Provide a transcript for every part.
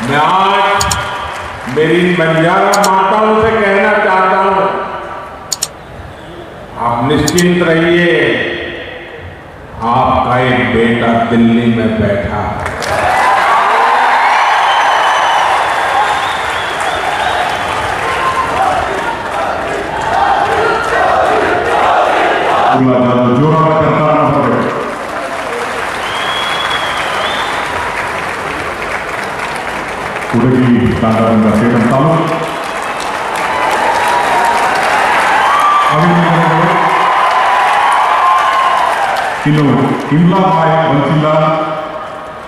मैं आज मेरी बंजारा माताओं से कहना चाहता हूँ, आप निश्चिंत रहिए, आपका एक बेटा दिल्ली में बैठा है। जोड़ा करता ना ಹುಡುಗಿ ತಂಡದಿಂದ ಸೇರಂ ತಾಲೂಕು ಅಭಿನಂದನೆಗಳು ಇನ್ನು ಇಮ್ಲಾ ಬಾಯ್ ಬನ್ಸಿಲ್ಲ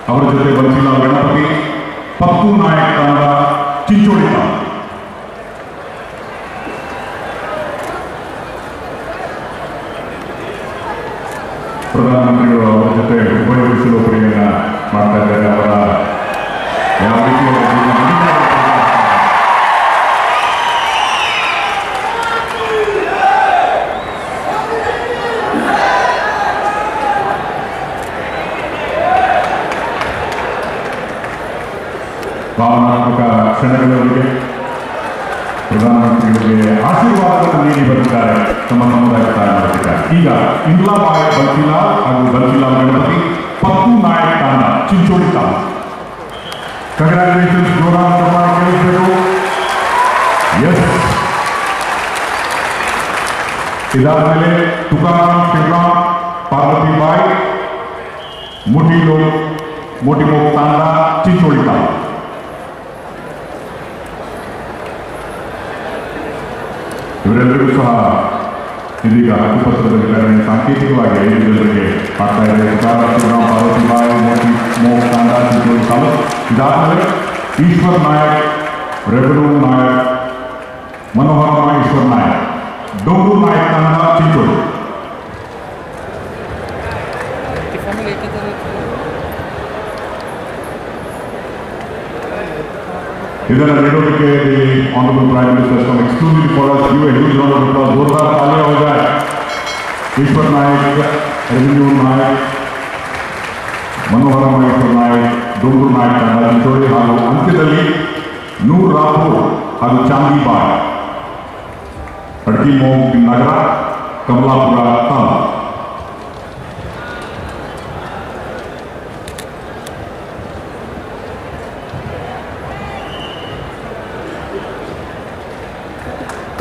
ಅವರ ಜೊತೆ ಬನ್ಸಿಲ್ಲ ಗಣಪತಿ ಪಪ್ಪು ನಾಯಕ್ ತಂಡ ಚಿಂಚೋಳಿ ತಾಲೂಕು ಪ್ರಧಾನಮಂತ್ರಿಗಳು ಅವರ ಜೊತೆ ಉಪಯೋಗಿಸಲು ಪ್ರಯೋಗ ಮಾಡ್ತಾ ಇದ್ದಾರೆ ಅವರ ಭಾವನಾತ್ಮಕ ಕ್ಷಣಗಳವರೆಗೆ ಪ್ರಧಾನಮಂತ್ರಿಗಳಿಗೆ ಆಶೀರ್ವಾದವನ್ನು ನೀಡಿ ಬರುತ್ತಾರೆ ತಮ್ಮ ಸಮುದಾಯ ಮಾಡಿದ್ದಾರೆ ಈಗ ಇಂದ್ಲಾ ಬಾಯ್ ಬಲ್ಸಿಲಾಲ್ ಹಾಗೂ ಬಲ್ಸಿಲಾಲ್ ಗಣಪತಿ ಪಪ್ಪು ನಾಯಕ್ ತಾಂಡ ಚಿಂಚೋಳಿ ತಾಲೂಕು ಕಂಗ್ರ್ಯಾಚುಲೇಷನ್ಸ್ ಜೋರಾದ ಪ್ರಮಾಣ ಕೇಳಿಸಬೇಕು ಎಸ್ ಇದಾದ್ಮೇಲೆ ತುಕಾರಾಮ್ ಶಿವರಾಮ್ ಪಾರ್ವತಿ ಬಾಯ್ ಮುಟಿಲು ಮೋಟಿಮೋಗ್ ತಾಂಡ ಚಿಂಚೋಳಿ ತಾಲೂಕು ಇವರೆಲ್ಲರಿಗೂ ಸಹ ಇದೀಗ ಹಕ್ಕುಪತ್ರದಲ್ಲಿ ಸಾಂಕೇತಿಕವಾಗಿ ಐದು ಜನರಿಗೆ ಮಾಡ್ತಾ ಇದೆ ತುಕಾರಾಮ್ ಶಿವರಾಮ್ ಪಾರ್ವತಿ ಬಾಯ್ ಮೋಟಿ ಮೋಗ್ ತಾಂಡ ಚಿಂಚೋಳಿ ತಾಲೂಕು ಇದಾದ್ಮೇಲೆ ಈಶ್ವರ್ ನಾಯಕ್ ರೆಬಲು ನಾಯಕ್ ಮನೋಹರ ಈಶ್ವರ್ ನಾಯಕ್ ಡೋಂಗೂರು ನಾಯಕ್ ತಾಂಡ ಚಿಂಚೋಳಿ ಫ್ಯಾಮಿಲಿ ಇಟ್ಟಿದ್ದಾರೆ ಇದರ ನೀಡೋದಕ್ಕೆ honourable prime minister some exclusive for us give a huge round of applause जोरदार तालियां हो जाए ईश्वर नायक रेवेन्यू नायक ಮನೋಹರ ಮಹೇಶ್ವರ ನಾಯಕ್ ಡೋಂಗೂರು ನಾಯಕ್ ತಂಡ ಚಿಂಚೋಳಿ ಹಾಗೂ ಅಂತ್ಯದಲ್ಲಿ ನೂರ್ ರಾಪುರ್ ಹಾಗೂ ಚಾಂದಿಬಾಯ್ ಅಡ್ಕಿ ಮೋಗ್ ನಗರ Kamalapura taluk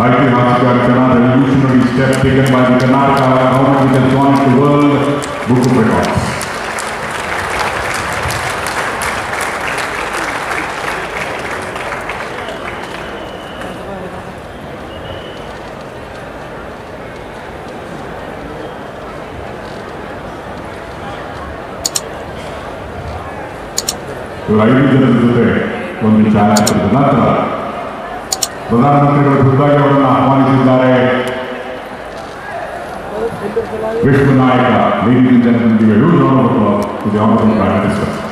Itiharshika Archana, the revolutionary step taken by the Karnataka government to has the World Book of Records. ಐದು ಜನರ ಜೊತೆ the ಛಾಯಾಚಿತ್ರವನ್ನು ಪ್ರಧಾನಮಂತ್ರಿಗಳು ಖುದ್ದಾಗಿ ಅವರನ್ನು ಆಹ್ವಾನಿಸಿದ್ದಾರೆ. ವಿಶ್ವ ನಾಯಕ ವೇದಿಕೆಯಿಂದ ನಿಮಗೆ ಹೇಳುವುದು ನಾವು ಪ್ರಾರಂಭಿಸುತ್ತೆ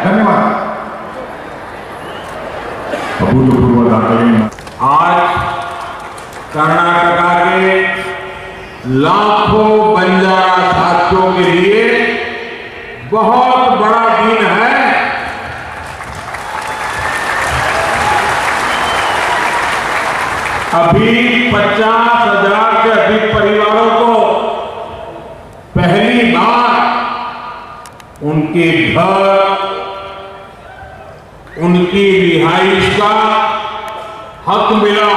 धन्यवाद। अभूतपूर्व आज कर्नाटका के लाखों बंजारा साथियों के लिए बहुत बड़ा दिन है। अभी पचास हज़ार से अधिक परिवारों को पहली बार उनके घर उनकी रिहाइश का हक मिला,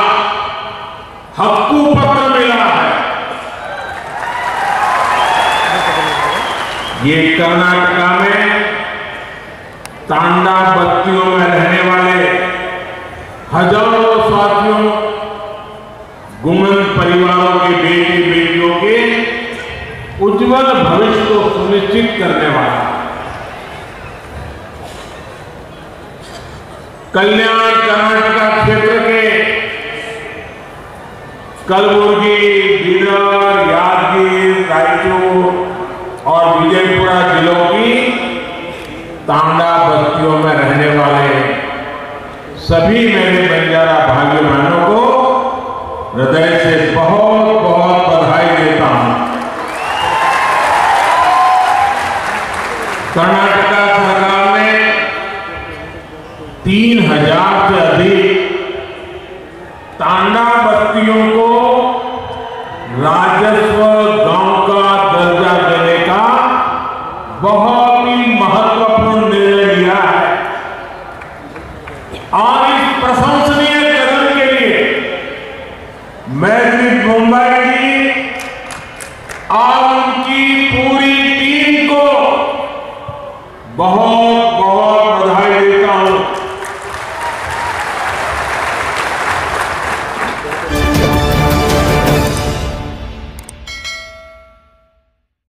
हक्कू पत्र मिला है। ये कर्नाटका में तांडा बत्तियों में रहने कल्याण कर्नाटका क्षेत्र के कलबुर्गी बीदर यादगीर रायचूर तांडा बस्तियों को राजस्व गाँव का दर्जा देने का बहुत ही महत्वपूर्ण निर्णय लिया है। और इस प्रशंसनीय कदम के लिए मैं श्री मुंबई की और उनकी पूरी टीम को बहुत बहुत